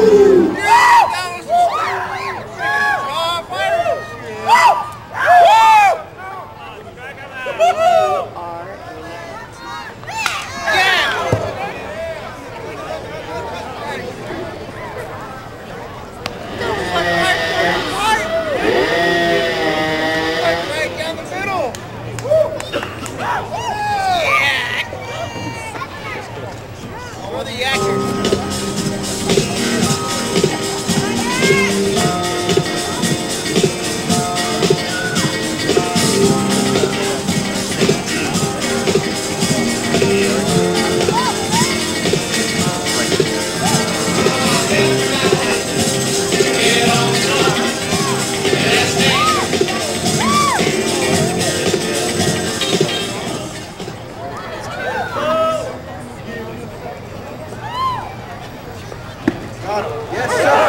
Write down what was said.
Right Yes, sir.